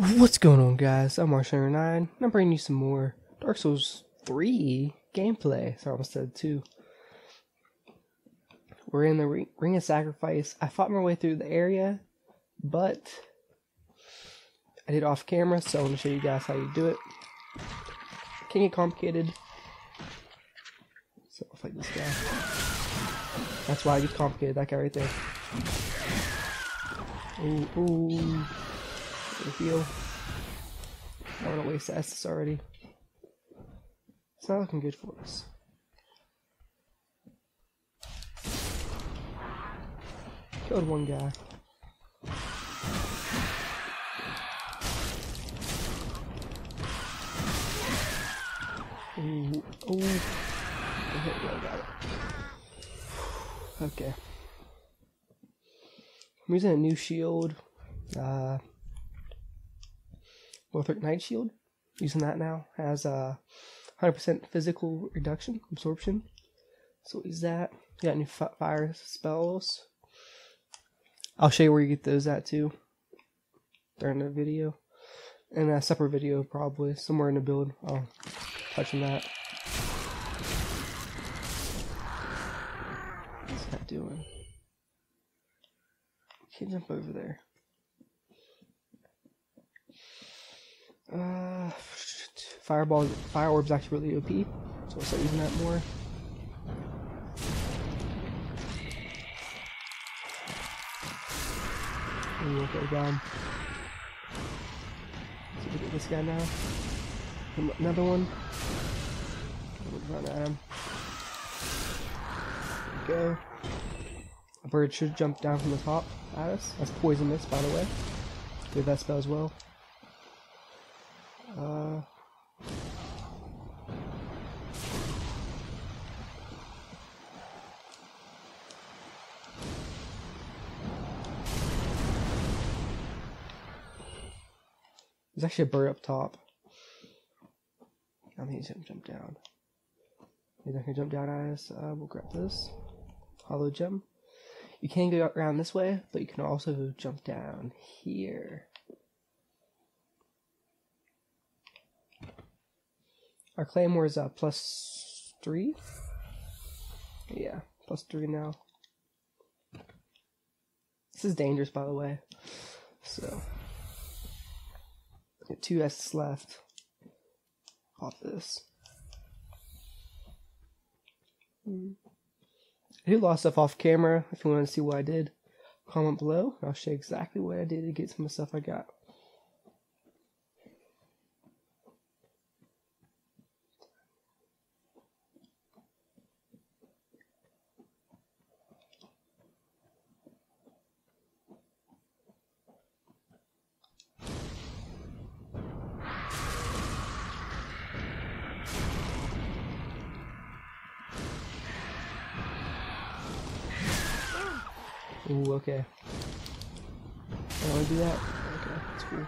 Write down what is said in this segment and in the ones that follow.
What's going on, guys? I'm Marshall9. I'm bringing you some more Dark Souls 3 gameplay. So I almost said 2. We're in the Ring of Sacrifice. I fought my way through the area, but I did off camera, so I'm going to show you guys how you do it. Can get complicated. So I'll fight this guy. That's why it gets complicated, that guy right there. Ooh, ooh heal. I don't want to waste Estus already. It's not looking good for us. Killed one guy. Ooh, ooh. Okay. I'm using a new shield. Uh, Lothric Knight Shield. Using that now has a 100% physical reduction, absorption. So use that. got new fire spells. I'll show you where you get those at too during the video. In a separate video probably somewhere in the build. I'll touch on that. What's that doing? Can't jump over there. Uh, fireball, fire orb's actually really OP, so I'll start using that more. Ooh, okay, down. So we get this guy now. Another one. Run at him. Go. A bird should jump down from the top at us. That's poisonous, by the way. Do that spell as well. There's actually a bird up top. I need to jump down. Maybe I can jump down as uh, we'll grab this hollow gem. You can go around this way, but you can also jump down here. Our claymore is uh, plus three. Yeah, plus three now. This is dangerous, by the way. So, get two S left. Off this. Hmm. I do a lot of stuff off camera. If you want to see what I did, comment below. I'll show you exactly what I did to get some of the stuff I got. Ooh, okay. Want to do that? Okay, that's cool.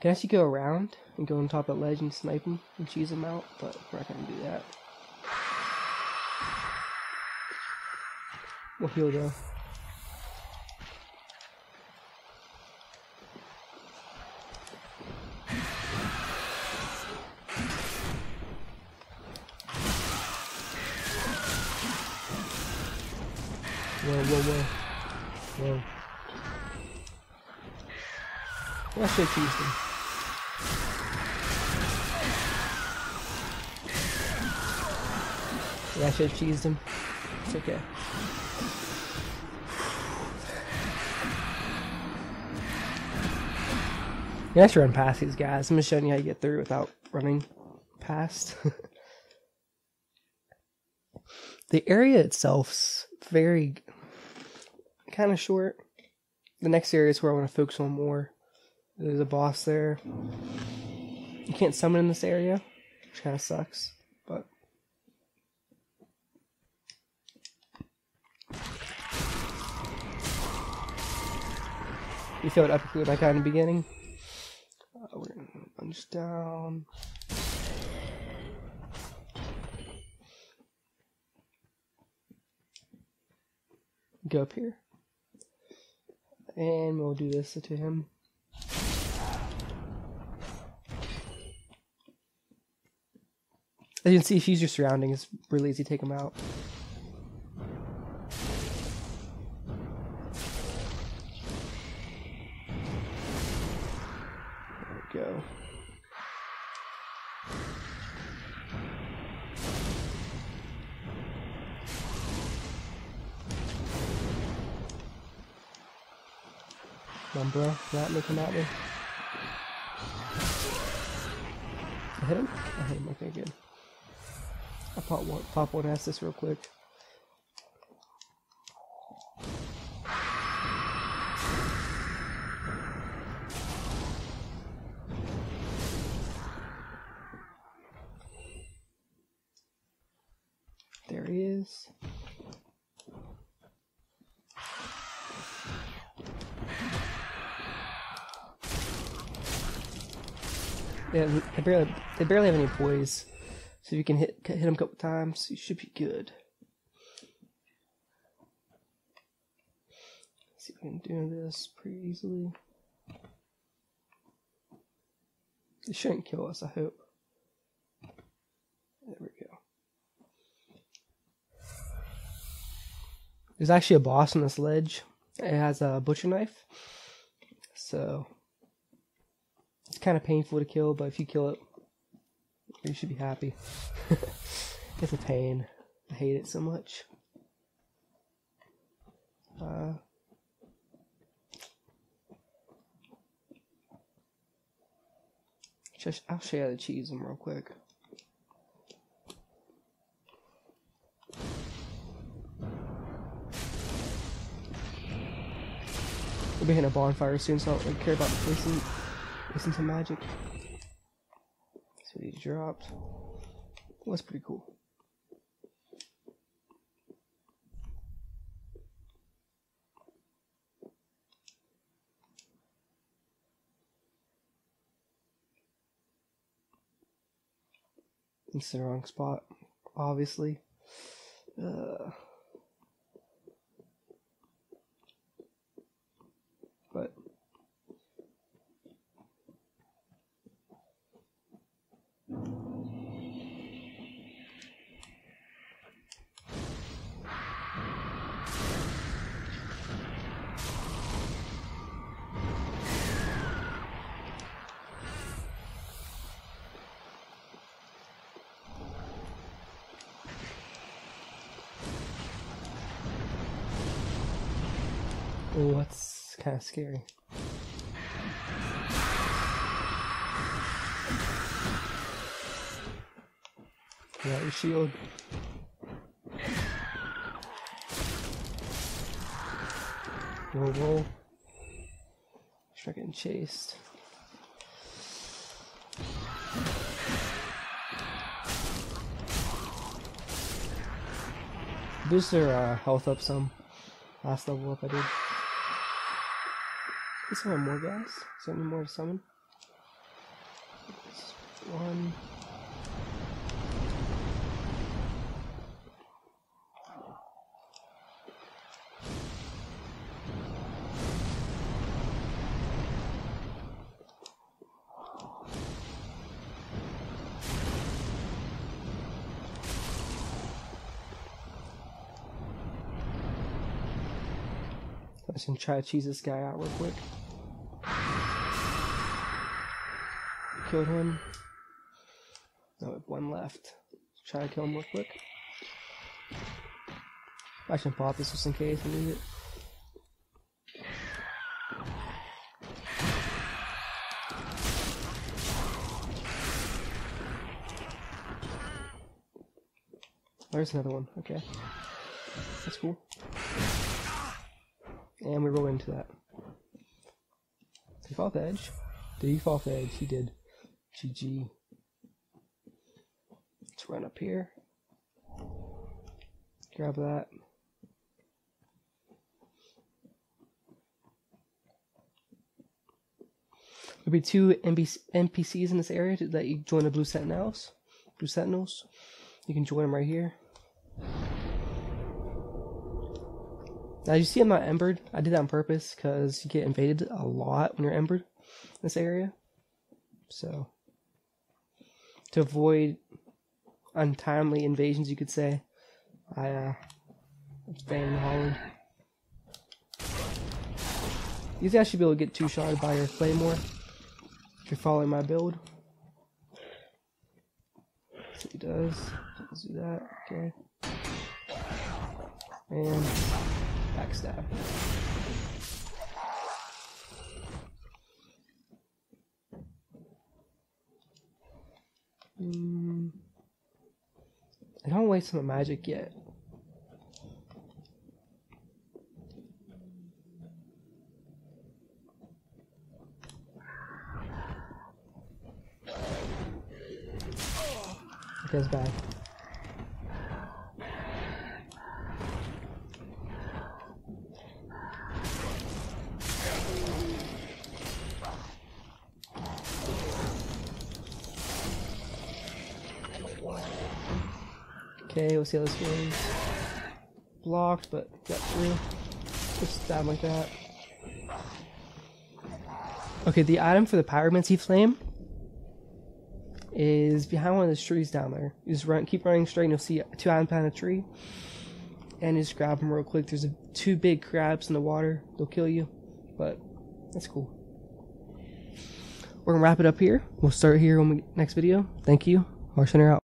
Can I actually go around and go on top of that ledge and snipe him and cheese him out, but we're not gonna do that. We'll heal though. Whoa, whoa, have teased him. Yeah, I should have cheesed him. It's okay. Yeah, I should run past these guys. I'm just showing you how you get through without running past. the area itself's very kind of short. The next area is where I want to focus on more. There's a boss there. You can't summon in this area, which kind of sucks, but. You it epically like that in the beginning. Uh, we're gonna punch down. Go up here. And we'll do this to him. As you can see, if you use your surroundings, it's really easy to take him out. On, bro. Not come at me. I hit him? I hit him. Okay, good. I'll pop one, pop one this real quick. There he is. Yeah, they barely, they barely have any poise. So if you can hit hit them a couple times, you should be good. Let's see if we can do this pretty easily. It shouldn't kill us, I hope. There we go. There's actually a boss on this ledge. It has a butcher knife. So kind of painful to kill, but if you kill it, you should be happy. it's a pain. I hate it so much. Uh, just, I'll show you how to cheese them real quick. We'll be hitting a bonfire soon, so I don't really care about some magic. So he dropped. Was pretty cool. It's the wrong spot, obviously. Uh, Oh, that's kind of scary. Yeah, your shield. Roll, roll. Start getting chased. Boost their uh, health up some. Last level up I did. Is there more guys? Is there any more to summon? One. Gonna try to cheese this guy out real quick. Killed him. Now we have one left. Try to kill him real quick. I should pop this just in case I need it. There's another one. Okay. That's cool. And we roll into that. Did he fall off the edge? Did he fall off the edge? He did. GG. Let's run up here. Grab that. There'll be two NPCs in this area to let you join the Blue Sentinels. Blue Sentinels. You can join them right here. Now you see I'm not embered. I did that on purpose because you get invaded a lot when you're embered in this area. So to avoid untimely invasions, you could say, I uh, staying in Holland. These guys should be able to get two shotted by your claymore if you're following my build. So he does. Let's do that. Okay. And backstab. Mm. I don't waste my magic yet. It goes back. Okay, we'll see how this goes. Blocked, but got through. Just stab like that. Okay, the item for the pyromancy flame is behind one of those trees down there. You just run, keep running straight, and you'll see two items behind a tree. And just grab them real quick. There's a, two big crabs in the water. They'll kill you, but that's cool. We're gonna wrap it up here. We'll start here on the next video. Thank you. Marshiner out.